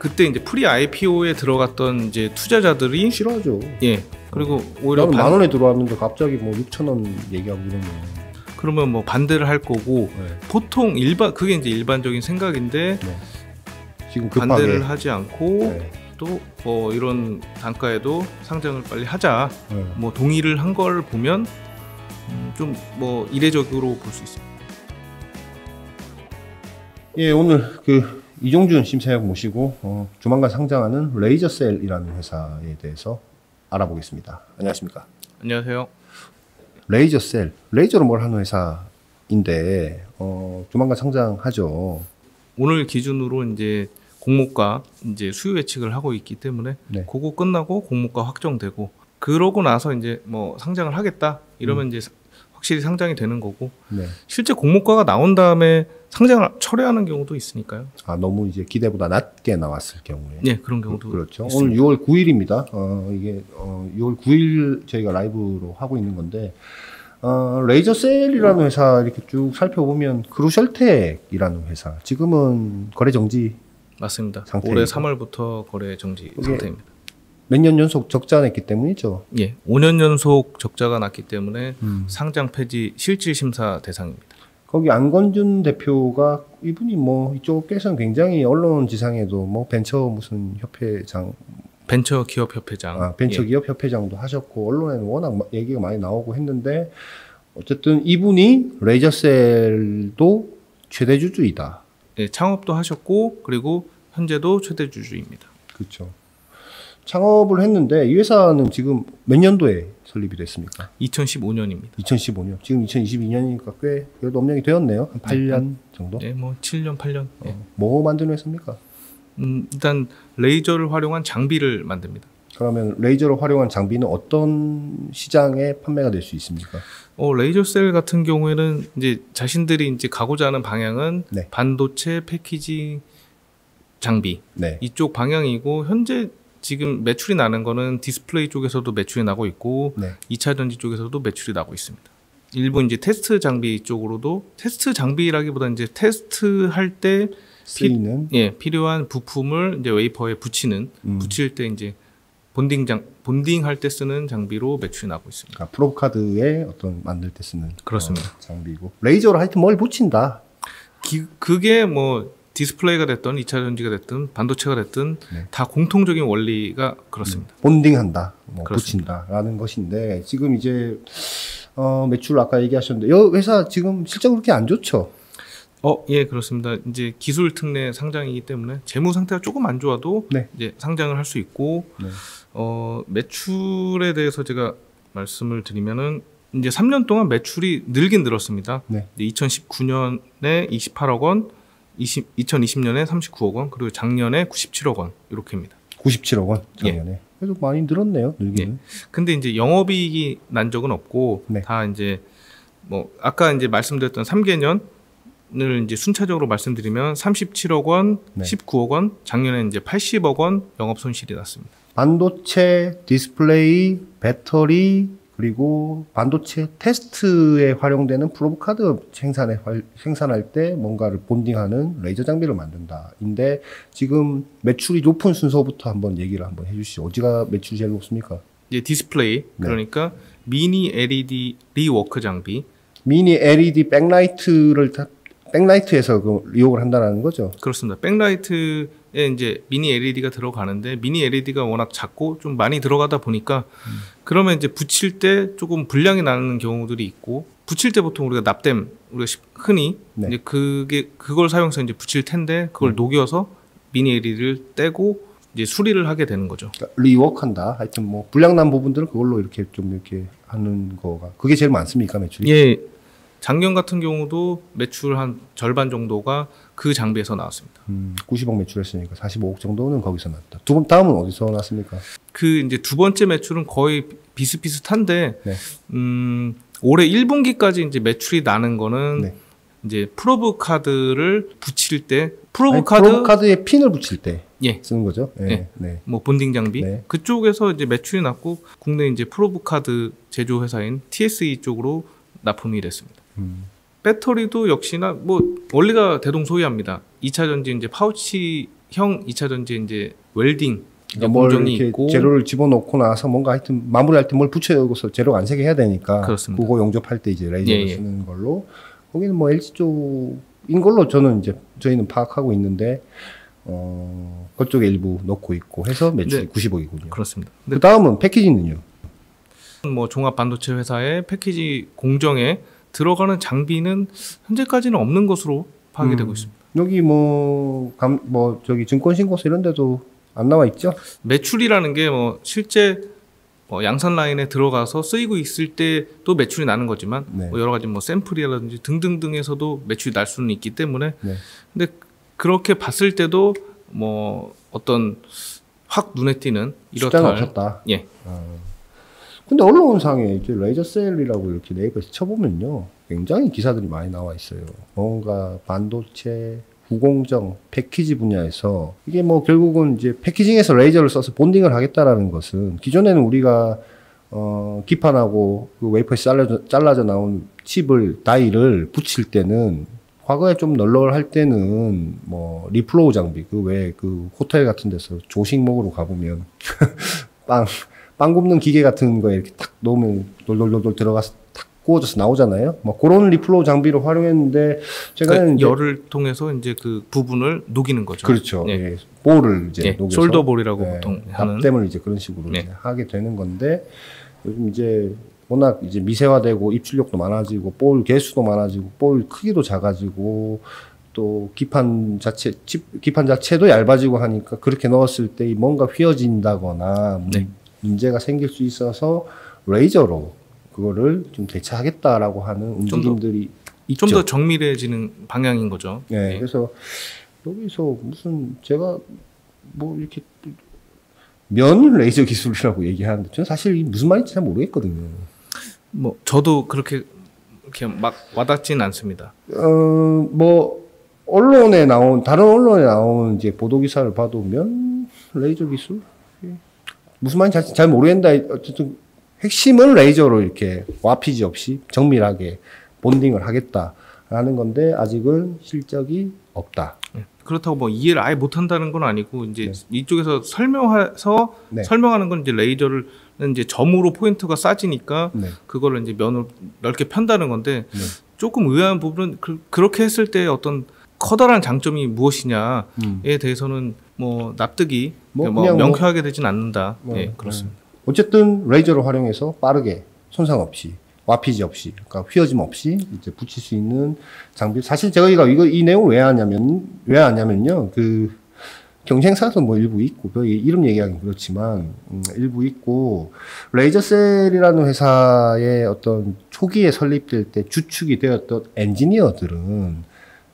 그때 이제 pre IPO에 들어갔던 이제 투자자들이 싫어하죠. 예 그리고 오히려 나는 반, 만 원에 들어왔는데 갑자기 뭐 6천 원 얘기하고 이러면 그러면 뭐 반대를 할 거고 네. 보통 일반 그게 이제 일반적인 생각인데 네. 지금 급하게 반대를 하지 않고 네. 또뭐 이런 단가에도 상장을 빨리 하자 네. 뭐 동의를 한 걸 보면 음, 좀뭐 이례적으로 볼 수 있습니다. 예, 오늘 그 이종준 심사위원 모시고 어, 조만간 상장하는 레이저셀이라는 회사에 대해서 알아보겠습니다. 안녕하십니까? 안녕하세요. 레이저셀, 레이저로 뭘 하는 회사인데 어, 조만간 상장하죠. 오늘 기준으로 이제 공모가 이제 수요 예측을 하고 있기 때문에 네. 그거 끝나고 공모가 확정되고 그러고 나서 이제 뭐 상장을 하겠다 이러면 이제 확실히 상장이 되는 거고 네. 실제 공모가가 나온 다음에 상장을 철회하는 경우도 있으니까요. 아 너무 이제 기대보다 낮게 나왔을 경우에. 네 그런 경우도 그 렇죠. 있습니다. 오늘 6월 9일입니다. 어, 이게 어, 6월 9일 저희가 라이브로 하고 있는 건데 어, 레이저셀이라는 회사 이렇게 쭉 살펴보면 그루셜텍이라는 회사 지금은 거래 정지 맞습니다. 상태이고. 올해 3월부터 거래 정지 상태입니다. 몇 년 연속 적자 냈기 때문이죠. 예, 5년 연속 적자가 났기 때문에 음. 상장 폐지 실질 심사 대상입니다. 거기 안건준 대표가 이분이 뭐 이쪽 계에서는 굉장히 언론 지상에도 뭐 벤처 무슨 협회장, 벤처 기업 협회장. 아, 벤처 예, 기업 협회장도 하셨고 언론에는 워낙 마- 얘기가 많이 나오고 했는데 어쨌든 이분이 레이저셀도 최대 주주이다. 예, 창업도 하셨고 그리고 현재도 최대 주주입니다. 그렇죠. 창업을 했는데 이 회사는 지금 몇 년도에 설립이 됐습니까? 2015년입니다. 2015년. 지금 2022년이니까 꽤 그래도 업력이 되었네요. 한 8년 정도. 예, 뭐 7년, 8년. 예. 어, 뭐 만드는 회사입니까? 음, 일단 레이저를 활용한 장비를 만듭니다. 그러면 레이저를 활용한 장비는 어떤 시장에 판매가 될 수 있습니까? 어, 레이저 셀 같은 경우에는 이제 자신들이 이제 가고자 하는 방향은 네. 반도체 패키징 장비 네. 이쪽 방향이고 현재 지금 매출이 나는 거는 디스플레이 쪽에서도 매출이 나고 있고 네. 2차 전지 쪽에서도 매출이 나고 있습니다. 일부 이제 테스트 장비 쪽으로도 테스트 장비라기보다 이제 테스트 할때 쓰이는 예, 필요한 부품을 이제 웨이퍼에 붙이는 음, 붙일 때 이제 bonding 장 bonding 할 때 쓰는 장비로 매출이 나고 있습니다. 그러니까 probe card에 어떤 만들 때 쓰는 그렇습니다. 어, 장비고 레이저로 하여튼 뭘 붙인다. 기- 그게 뭐 디스플레이가 됐든 2차 전지가 됐든 반도체가 됐든 네. 다 공통적인 원리가 그렇습니다. bonding한다, 뭐 그렇습니다. 붙인다라는 것인데 지금 이제 어, 매출 아까 얘기하셨는데 이 회사 지금 실적 그렇게 안 좋죠. 어, 예, 그렇습니다. 이제 기술 특례 상장이기 때문에 재무 상태가 조금 안 좋아도 네. 이제 상장을 할 수 있고 네. 어, 매출에 대해서 제가 말씀을 드리면은 이제 3년 동안 매출이 늘긴 늘었습니다. 네. 2019년에 28억 원, 20, 2020년에 39억 원, 그리고 작년에 97억 원 이렇게입니다. 97억 원 예. 작년에. 그래도 많이 늘었네요. 늘기는. 근데 이제 영업이익이 난 적은 없고 네. 다 이제 뭐 아까 이제 말씀드렸던 3개년을 이제 순차적으로 말씀드리면 37억 원, 네. 19억 원, 작년에 이제 80억 원 영업 손실이 났습니다. 반도체, 디스플레이, 배터리 그리고 반도체 테스트에 활용되는 probe card 생산에 활- 생산할 때 뭔가를 bonding하는 레이저 장비를 만든다인데 지금 매출이 높은 순서부터 한번 얘기를 한번 해주시죠. 어디가 매출이 제일 높습니까? 이제 디스플레이 네. 그러니까 미니 LED rework 장비 미니 LED backlight를 다- backlight에서 그 rework을 한다는 거죠. 그렇습니다. 백라이트에 이제 미니 LED가 들어가는데 미니 LED가 워낙 작고 좀 많이 들어가다 보니까 그러면 이제 붙일 때 조금 불량이 나는 경우들이 있고 붙일 때 보통 우리가 납땜 우리가 시- 흔히 네. 이제 그게 그걸 사용해서 이제 붙일 텐데 그걸 녹여서 미니 LED를 떼고 이제 수리를 하게 되는 거죠. 그러니까 리워크한다. 하여튼 뭐 불량난 부분들은 그걸로 이렇게 좀 이렇게 하는 거가 그게 제일 많습니까 매출이? 예. 작년 같은 경우도 매출 한 절반 정도가 그 장비에서 나왔습니다. 음, 90억 매출했으니까 45억 정도는 거기서 났다. 두 번 다음은 어디서 났습니까? 그 이제 두 번째 매출은 거의 비슷비슷한데 네. 음, 올해 1분기까지 이제 매출이 나는 거는 네. 이제 probe card를 붙일 때 probe 아니, card probe card에 핀을 붙일 때 예. 쓰는 거죠. 네. 예. 네. 뭐 bonding 장비 네. 그쪽에서 이제 매출이 났고 국내 이제 probe card 제조 회사인 TSE 쪽으로 납품이 됐습니다. 음, 배터리도 역시나 뭐 원리가 대동소이합니다. 2차 전지 이제 파우치 형 2차 전지 이제 웰딩 그러니까 이렇게 있고 재료를 집어넣고 나서 뭔가 하여튼 마무리할 때 뭘 붙여서 재료가 안 새게 해야 되니까 그렇습니다. 그거 용접할 때 이제 레이저를 예, 예. 쓰는 걸로 거기는 뭐 LG 쪽인 걸로 저는 이제 저희는 파악하고 있는데 어 그쪽에 일부 넣고 있고 해서 매출이 네. 90억이군요. 그렇습니다. 그 다음은 패키지는요. 뭐 종합 반도체 회사의 패키지 공정에 들어가는 장비는 현재까지는 없는 것으로 파악이 음. 되고 있습니다. 여기 뭐, 감, 뭐, 저기 증권신고서 이런 데도 안 나와 있죠? 매출이라는 게 뭐 실제 뭐 양산 라인에 들어가서 쓰이고 있을 때 또 매출이 나는 거지만 네. 뭐 여러 가지 뭐 샘플이라든지 등등등에서도 매출이 날 수는 있기 때문에 네. 근데 그렇게 봤을 때도 뭐 어떤 확 눈에 띄는 이렇다 없었다. 예 어. 근데 언론상에 이제 레이저쎌이라고 이렇게 네이버에서 쳐보면요. 굉장히 기사들이 많이 나와 있어요. 뭔가 반도체, 후공정, 패키지 분야에서 이게 뭐 결국은 이제 packaging에서 레이저를 써서 bonding을 하겠다라는 것은 기존에는 우리가 어, 기판하고 그 웨이퍼에 잘라져, 잘라져 나온 칩을, die를 붙일 때는 과거에 좀 널널할 때는 뭐 reflow 장비 그 외에 그 호텔 같은 데서 조식 먹으러 가보면 빵, 빵 굽는 기계 같은 거에 이렇게 탁 놓으면 돌돌돌돌 들어가서 탁 구워져서 나오잖아요. 뭐 그런 reflow 장비를 활용했는데 제가는 그러니까 열을 통해서 이제 그 부분을 녹이는 거죠. 그렇죠. 예. 예. 볼을 이제 예, 녹여서 solder ball이라고 예, 보통 하는 납땜을 이제 그런 식으로 네. 이제 하게 되는 건데 요즘 이제 워낙 이제 미세화되고 입출력도 많아지고 볼 개수도 많아지고 볼 크기도 작아지고 또 기판 자체 칩 기판 자체도 얇아지고 하니까 그렇게 넣었을 때이 뭔가 휘어진다거나 문- 네. 문제가 생길 수 있어서 레이저로 그거를 좀 대처하겠다라고 하는 움직임들이. 좀 더 정밀해지는 방향인 거죠. 네, 예. 그래서 여기서 무슨 제가 뭐 이렇게 면 레이저 기술이라고 얘기하는데 저는 사실 무슨 말인지 잘 모르겠거든요. 뭐 저도 그렇게 이렇게 막 와닿지는 않습니다. 어, 뭐 언론에 나온 다른 언론에 나온 이제 보도 기사를 봐도 면 레이저 기술 예. 무슨 말인지 잘, 잘 모르겠는데 어쨌든 핵심은 레이저로 이렇게 와피지 없이 정밀하게 bonding을 하겠다라는 건데 아직은 실적이 없다. 예. 그렇다고 뭐 이해를 아예 못한다는 건 아니고 이제 네. 이쪽에서 설명해서 네. 설명하는 건 이제 레이저를 이제 점으로 포인트가 쏴지니까 네. 그거를 이제 면을 넓게 편다는 건데 네. 조금 의아한 부분은 그, 그렇게 했을 때 어떤 커다란 장점이 무엇이냐에 음. 대해서는 뭐 납득이 뭐뭐 그냥 뭐- 명쾌하게 되진 않는다. 뭐, 예, 그렇습니다. 어쨌든 레이저를 활용해서 빠르게 손상 없이 와피지 없이 그러니까 휘어짐 없이 이제 붙일 수 있는 장비. 사실 저희가 이거 이 내용을 왜 하냐면 왜 하냐면요. 그 경쟁사도 뭐 일부 있고 그 이름 얘기하기 그렇지만 음, 일부 있고 레이저셀이라는 회사의 어떤 초기에 설립될 때 주축이 되었던 엔지니어들은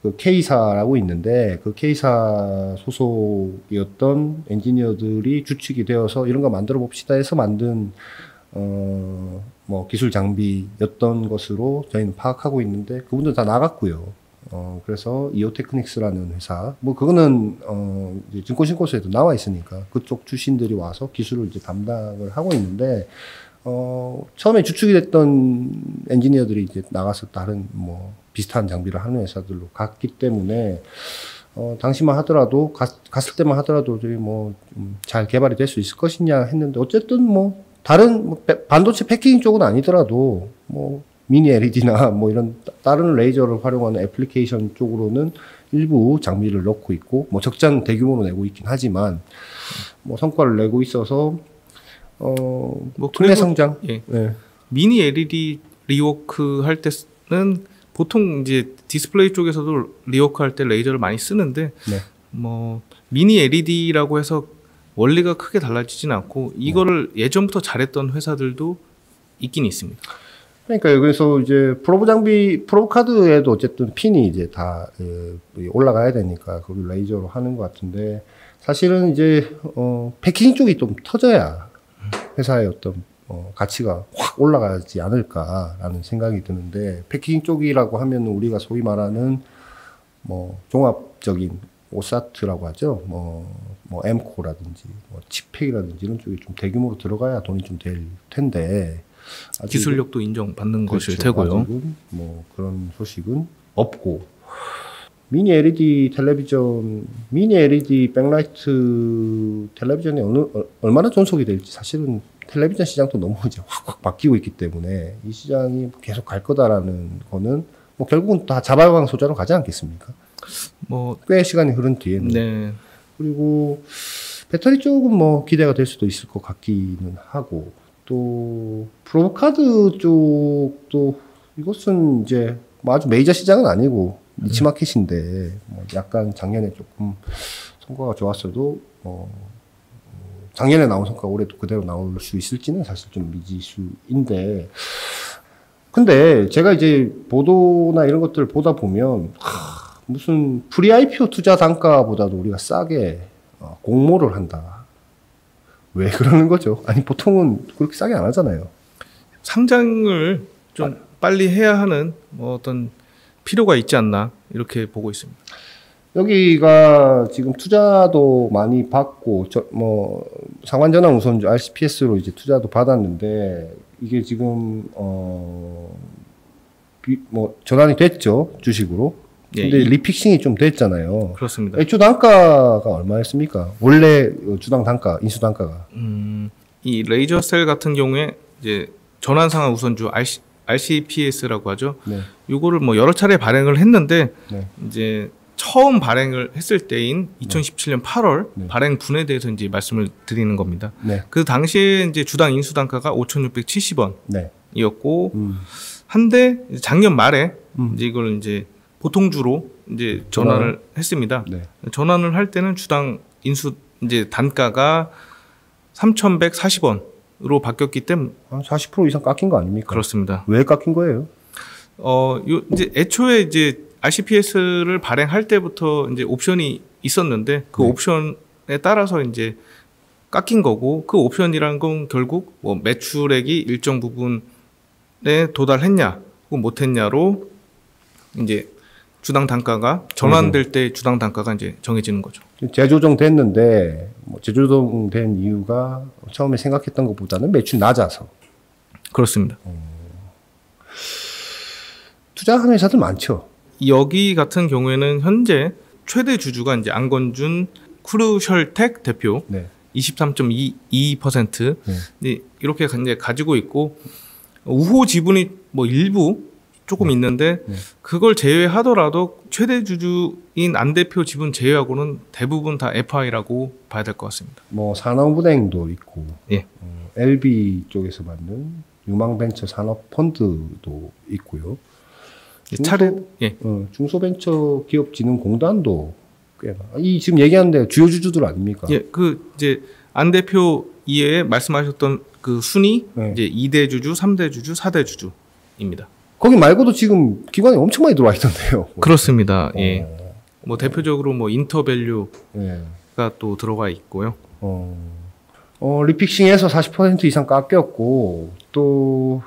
그 K사라고 있는데 그 K사 소속이었던 엔지니어들이 주축이 되어서 이런 거 만들어 봅시다 해서 만든 어 뭐 기술 장비였던 것으로 저희는 파악하고 있는데 그분들 다 나갔고요. 어 그래서 이오테크닉스라는 회사 뭐 그거는 어 증권신고서에도 나와 있으니까 그쪽 출신들이 와서 기술을 이제 담당을 하고 있는데 어 처음에 주축이 됐던 엔지니어들이 이제 나가서 다른 뭐 비슷한 장비를 하는 회사들로 갔기 때문에 어, 당시만 하더라도 갔, 갔을 때만 하더라도 저희 뭐잘 개발이 될 수 있을 것이냐 했는데 어쨌든 뭐 다른 뭐 배- 반도체 패키징 쪽은 아니더라도 뭐 미니 LED나 뭐 이런 따- 다른 레이저를 활용하는 애플리케이션 쪽으로는 일부 장비를 넣고 있고 뭐 적잖은 대규모로 내고 있긴 하지만 뭐 성과를 내고 있어서 어뭐 그리고 성장 예. 네. 미니 LED rework 할 때는 보통 이제 디스플레이 쪽에서도 rework 할 때 레이저를 많이 쓰는데 네. 뭐 미니 LED라고 해서 원리가 크게 달라지진 않고 이거를 예전부터 잘했던 회사들도 있긴 있습니다. 그러니까요. 그래서 이제 probe 장비, probe card에도 어쨌든 핀이 이제 다 에, 올라가야 되니까 그걸 레이저로 하는 것 같은데 사실은 이제 어, 패키징 쪽이 좀 터져야 회사의 어떤 어, 가치가 확 올라가지 않을까라는 생각이 드는데 패키징 쪽이라고 하면 우리가 소위 말하는 뭐 종합적인 오사트라고 하죠. 뭐, 뭐 엠코라든지 뭐 칩팩이라든지 이런 쪽이 좀 대규모로 들어가야 돈이 좀 될 텐데 기술력도 인정받는 것일 그렇죠. 테고요. 아직은 뭐 그런 소식은 없고 미니 LED 텔레비전, 미니 LED backlight 텔레비전이 어느 어, 얼마나 존속이 될지 사실은 텔레비전 시장도 너무 이제 확확 바뀌고 있기 때문에 이 시장이 계속 갈 거다라는 거는 뭐 결국은 다 자발광 소자로 가지 않겠습니까? 뭐 꽤 시간이 흐른 뒤에는 네. 그리고 배터리 쪽은 뭐 기대가 될 수도 있을 것 같기는 하고 또 probe card 쪽도 이것은 이제 뭐 아주 메이저 시장은 아니고 niche market인데 뭐 약간 작년에 조금 성과가 좋았어도 어, 음, 작년에 나온 성과가 올해도 그대로 나올 수 있을지는 사실 좀 미지수인데 근데 제가 이제 보도나 이런 것들을 보다 보면 하, 무슨 pre IPO 투자 단가보다도 우리가 싸게 어, 공모를 한다. 왜 그러는 거죠? 아니 보통은 그렇게 싸게 안 하잖아요. 상장을 좀 빨리 해야 하는 뭐 어떤 필요가 있지 않나 이렇게 보고 있습니다. 여기가 지금 투자도 많이 받고 저뭐 상환전환 우선주 RCPS로 이제 투자도 받았는데 이게 지금 어 뭐 전환이 됐죠 주식으로. 예, 근데 이- 리픽싱이 좀 됐잖아요. 그렇습니다. 애초 단가가 얼마였습니까? 원래 주당 단가, 인수 단가가. 음, 이 레이저 셀 같은 경우에 이제 전환 상환 우선주 RC, RCPS라고 하죠. 네. 요거를 뭐 여러 차례 발행을 했는데 네. 이제 처음 발행을 했을 때인 2017년 8월 네. 발행 분에 대해서 이제 말씀을 드리는 겁니다. 네. 그 당시에 이제 주당 인수 단가가 5,670원이었고 네. 음. 한데 작년 말에 음. 이제 이걸 이제 보통주로 이제 전환을 했습니다. 네. 전환을 할 때는 주당 인수 이제 단가가 3,140원으 로 바뀌었기 때문에 한40% 이상 깎인 거 아닙니까? 그렇습니다. 왜 깎인 거예요? 어, 요 이제 애초에 이제 RCPS를 발행할 때부터 이제 옵션이 있었는데 그 네. 옵션에 따라서 이제 깎인 거고 그 옵션이란 건 결국 뭐 매출액이 일정 부분에 도달했냐 혹은 못했냐로 이제 주당 단가가 전환될 때 주당 단가가 이제 정해지는 거죠. 재조정 됐는데 뭐 재조정 된 이유가 처음에 생각했던 것보다는 매출 낮아서 그렇습니다. 투자하는 회사들 많죠. 여기 같은 경우에는 현재 최대 주주가 이제 안건준 크루셜텍 대표 네. 23.22% 네. 이렇게 이제 가지고 있고 우호 지분이 뭐 일부 조금 있는데 네. 그걸 제외하더라도 최대 주주인 안 대표 지분 제외하고는 대부분 다 FI라고 봐야 될 것 같습니다. 뭐 산업은행도 있고, 예. 어, LB 쪽에서 만든 유망벤처 산업 펀드도 있고요. 이제 차례 중소- 예 어, 중소벤처기업진흥공단도 꽤나 이 지금 얘기하는데 주요 주주들 아닙니까? 예, 그 이제 안 대표 이외에 말씀하셨던 그 순위 네. 이제 2대 주주, 3대 주주, 4대 주주입니다. 거기 말고도 지금 기관이 엄청 많이 들어와 있던데요. 그렇습니다. 예. 어, 뭐 대표적으로 뭐 인터밸류가 예. 또 들어가 있고요. 어, 어, refixing에서 40% 이상 깎였고 또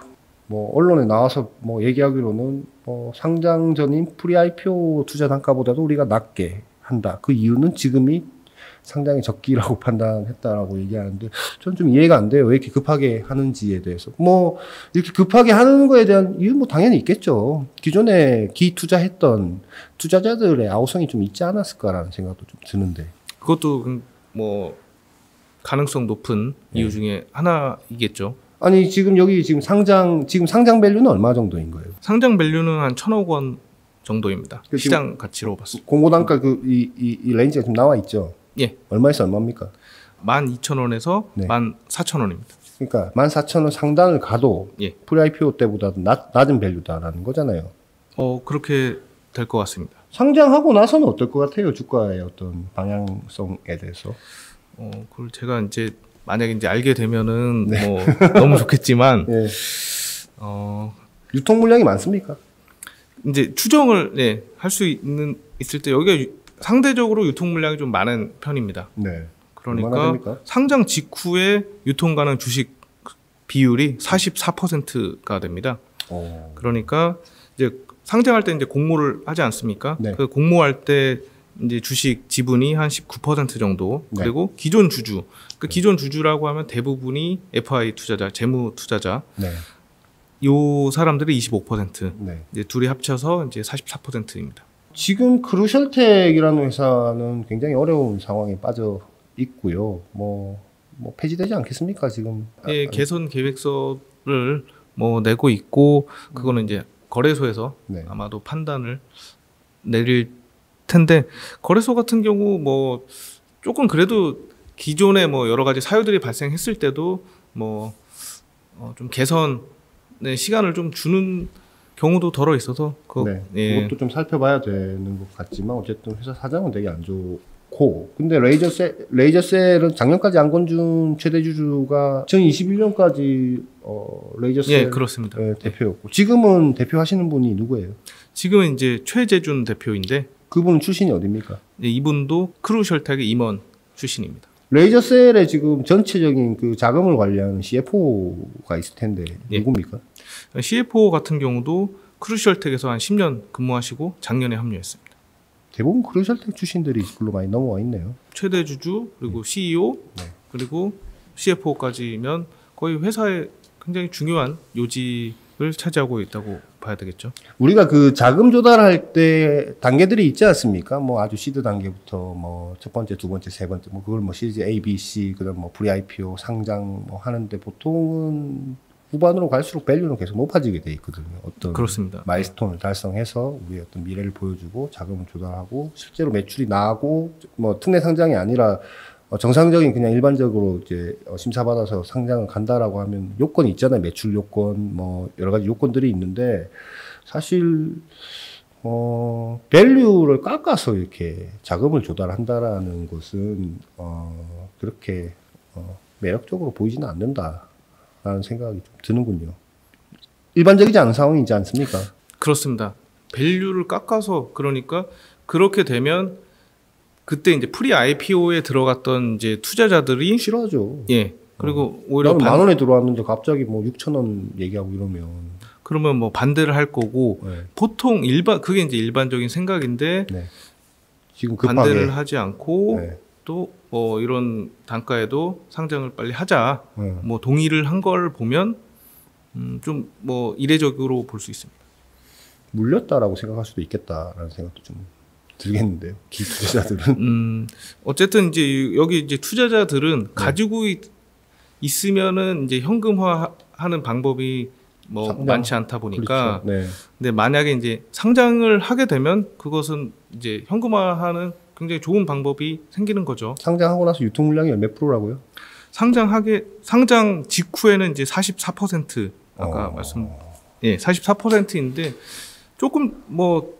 뭐 언론에 나와서 뭐 얘기하기로는 뭐 상장 전인 pre IPO 투자 단가보다도 우리가 낮게 한다. 그 이유는 지금이 상장의 적기라고 판단했다라고 얘기하는데 저는 좀 이해가 안 돼요. 왜 이렇게 급하게 하는지에 대해서. 뭐 이렇게 급하게 하는 거에 대한 이유 뭐 당연히 있겠죠. 기존에 기 투자했던 투자자들의 아우성이 좀 있지 않았을까라는 생각도 좀 드는데. 그것도 그뭐 가능성 높은 네. 이유 중에 하나이겠죠. 아니 지금 여기 지금 상장 지금 상장 밸류는 얼마 정도인 거예요? 상장 밸류는 한 천억 원 정도입니다. 그 시장 가치로 봤을 공모 단가 그 이 이 밴드가 지금 나와 있죠. 예. 얼마에서 얼마입니까? 때 12,000원에서 네. 14,000원입니다. 그러니까 14,000원 상단을 가도 예. pre IPO 때보다 낮, 낮은 value다라는 거잖아요. 어, 그렇게 될 것 같습니다. 상장하고 나서는 어떨 것 같아요? 주가의 어떤 방향성에 대해서. 어, 그걸 제가 이제 만약에 이제 알게 되면은 네. 뭐 너무 좋겠지만 예. 어, 유통 물량이 많습니까? 이제 추정을 네, 할수 있는 있을 때 여기가 유- 상대적으로 유통 물량이 좀 많은 편입니다. 네. 그러니까? 상장 직후에 유통 가능 주식 비율이 44%가 됩니다. 어. 그러니까 이제 상장할 때 이제 공모를 하지 않습니까? 네. 그 공모할 때 이제 주식 지분이 한 19% 정도 네. 그리고 기존 주주 그 기존 주주라고 하면 대부분이 FI 투자자, 재무 투자자 네. 요 사람들이 25% 네. 이제 둘이 합쳐서 이제 44%입니다. 지금 크루셜텍이라는 회사는 굉장히 어려운 상황에 빠져 있고요. 뭐, 뭐 폐지되지 않겠습니까 지금? 예, 아, 개선 계획서를 뭐 내고 있고 그거는 이제 거래소에서 네. 아마도 판단을 내릴 텐데 거래소 같은 경우 뭐 조금 그래도 기존에 뭐 여러 가지 사유들이 발생했을 때도 뭐좀 개선의 시간을 좀 주는 경우도 덜어 있어서 그 네. 예. 그것도 좀 살펴봐야 되는 것 같지만 어쨌든 회사 사장은 되게 안 좋고 근데 레이저셀 레이저셀은 작년까지 안건준 최대 주주가 2021년까지 어, 레이저셀 예, 그렇습니다. 예, 대표였고 지금은 대표하시는 분이 누구예요? 지금은 이제 최재준 대표인데 그분 출신이 어디입니까? 예, 이분도 크루셜텍의 임원 출신입니다. 레이저셀의 지금 전체적인 그 자금을 관리하는 CFO가 있을 텐데 예. 누굽니까? CFO 같은 경우도 크루셜텍에서 한 10년 근무하시고 작년에 합류했습니다. 대부분 크루셜텍 출신들이 이걸로 많이 넘어와 있네요. 최대 주주 그리고 CEO 네. 그리고 CFO까지면 거의 회사의 굉장히 중요한 요직을 차지하고 있다고 봐야 되겠죠. 우리가 그 자금 조달할 때 단계들이 있지 않습니까? 뭐 아주 시드 단계부터 뭐 첫 번째, 두 번째, 세 번째 뭐 그걸 뭐 시리즈 A, B, C 그다음 뭐 pre IPO 상장 뭐 하는데 보통은 후반으로 갈수록 value는 계속 높아지게 돼 있거든요. 어떤 그렇습니다. milestone을 달성해서 우리의 어떤 미래를 보여주고 자금을 조달하고 실제로 매출이 나고 뭐 특례 상장이 아니라 어, 정상적인 그냥 일반적으로 이제 어, 심사받아서 상장을 간다라고 하면 요건이 있잖아요. 매출 요건 뭐 여러 가지 요건들이 있는데 사실 어 밸류를 깎아서 이렇게 자금을 조달한다라는 것은 어 그렇게 어 매력적으로 보이지는 않는다라는 생각이 좀 드는군요. 일반적이지 않은 상황이지 않습니까? 그렇습니다. 밸류를 깎아서 그러니까 그렇게 되면 그때 이제 pre IPO에 들어갔던 이제 투자자들이 싫어하죠. 예 그리고 오히려 반, 만 원에 들어왔는데 갑자기 뭐 6천 원 얘기하고 이러면 그러면 뭐 반대를 할 거고 네. 보통 일반 그게 이제 일반적인 생각인데 네. 지금 급하게 반대를 하지 않고 네. 또뭐 이런 단가에도 상장을 빨리 하자 네. 뭐 동의를 한 걸 보면 음, 좀 뭐 이례적으로 볼 수 있습니다. 물렸다라고 생각할 수도 있겠다라는 생각도 좀 들겠는데요. 기투자자들은 음, 어쨌든 이제 여기 이제 네. 투자자들은 가지고 있, 있으면은 이제 현금화하는 방법이 뭐 상당- 많지 않다 보니까 그렇죠. 네. 근데 만약에 이제 상장을 하게 되면 그것은 이제 현금화하는 굉장히 좋은 방법이 생기는 거죠. 상장하고 나서 유통 물량이 몇 프로라고요? 상장하게 상장 직후에는 이제 44% 아까 어. 말씀 예, 44%인데 조금 뭐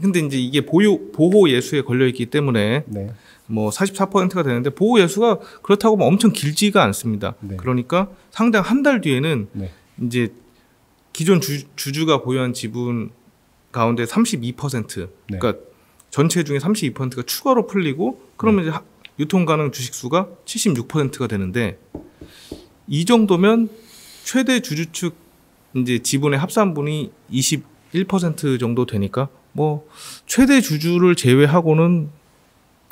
근데 이제 이게 보유 보호 예수에 걸려 있기 때문에 네. 뭐 44%가 되는데 보호 예수가 그렇다고 뭐 엄청 길지가 않습니다. 네. 그러니까 상장 한달 뒤에는 네. 이제 기존 주, 주주가 보유한 지분 가운데 32% 네. 그러니까 전체 중에 32%가 추가로 풀리고 그러면 이제 하- 유통 가능 주식 수가 76%가 되는데 이 정도면 최대 주주 측 이제 지분의 합산분이 21% 정도 되니까 뭐 최대 주주를 제외하고는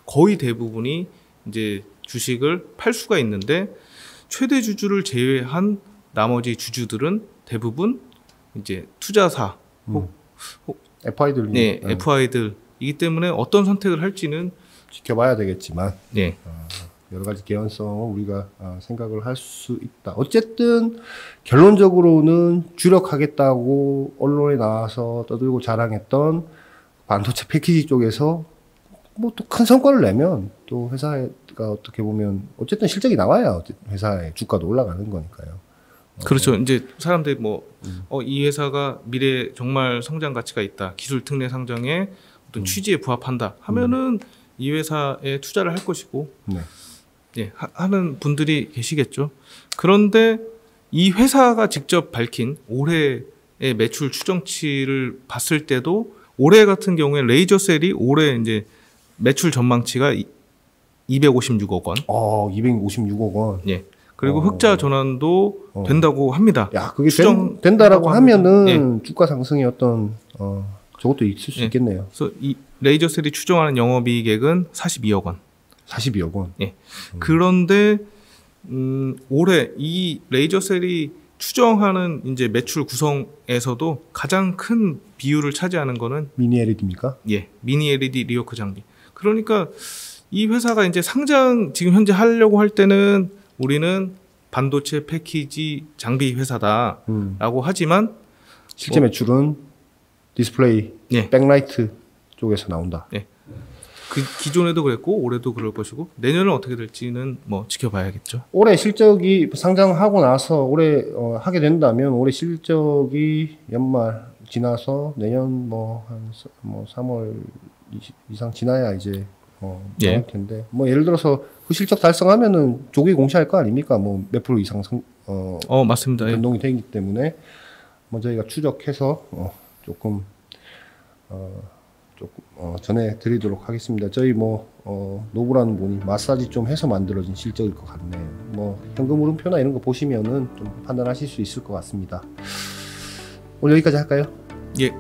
거의 대부분이 이제 주식을 팔 수가 있는데 최대 주주를 제외한 나머지 주주들은 대부분 이제 투자사, 혹- FI들. 네, FI들이기 때문에 어떤 선택을 할지는 지켜봐야 되겠지만. 네, 여러 가지 개연성을 우리가 아, 생각을 할 수 있다. 어쨌든 결론적으로는 주력하겠다고 언론에 나와서 떠들고 자랑했던 반도체 패키지 쪽에서 뭐 또 큰 성과를 내면 또 회사가 어떻게 보면 어쨌든 실적이 나와야 회사의 주가도 올라가는 거니까요. 그렇죠. 이제 사람들이 뭐, 어, 이 회사가 미래 정말 성장 가치가 있다. 기술 특례 상장에 어떤 취지에 부합한다. 하면은 이 회사에 투자를 할 것이고, 네. 예, 하, 하는 분들이 계시겠죠. 그런데 이 회사가 직접 밝힌 올해의 매출 추정치를 봤을 때도 올해 같은 경우에 레이저셀이 올해 이제 매출 전망치가 이- 256억 원. 어, 256억 원. 예. 그리고 어. 흑자 전환도 어. 된다고 합니다. 야, 그게 추정- 된, 다라고. 하면은 주가 상승의 어떤 어, 저것도 있을 수 예. 있겠네요. 그래서 이 레이저셀이 추정하는 영업이익액은 42억 원. 42억 원. 그런데 음, 올해 이 레이저셀이 추정하는 이제 매출 구성에서도 가장 큰 비율을 차지하는 거는 미니 LED입니까? 예, 미니 LED rework 장비. 그러니까 이 회사가 이제 상장 지금 현재 하려고 할 때는 우리는 반도체 패키지 장비 회사다라고 음. 하지만 실제 매출은 디스플레이, 예. 백라이트 쪽에서 나온다. 그 기존에도 그랬고 올해도 그럴 것이고 내년은 어떻게 될지는 뭐 지켜봐야겠죠. 올해 실적이 상장하고 나서 올해 어, 하게 된다면 올해 실적이 연말 지나서 내년 뭐한뭐 3월 이상 지나야 이제 어 예. 나올 텐데 뭐 예를 들어서 그 실적 달성하면은 조기 공시할 거 아닙니까? 뭐 몇 프로 이상 성, 어어 맞습니다. 예. 변동이 되기 때문에 뭐 저희가 추적해서 어, 조금 어, 어, 전해드리도록 하겠습니다. 저희 뭐 어, 노브라는 분이 마사지 좀 해서 만들어진 실적일 것 같네요. 뭐 현금 흐름표나 이런 거 보시면은 좀 판단하실 수 있을 것 같습니다. 오늘 여기까지 할까요? 예,